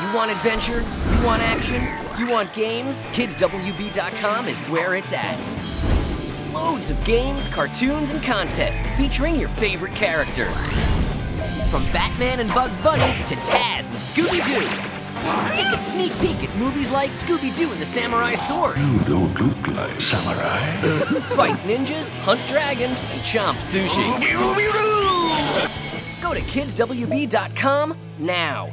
You want adventure? You want action? You want games? KidsWB.com is where it's at. Loads of games, cartoons, and contests featuring your favorite characters. From Batman and Bugs Bunny to Taz and Scooby-Doo. Take a sneak peek at movies like Scooby-Doo and the Samurai Sword. You don't look like samurai. Fight ninjas, hunt dragons, and chomp sushi. Go to kidswb.com now.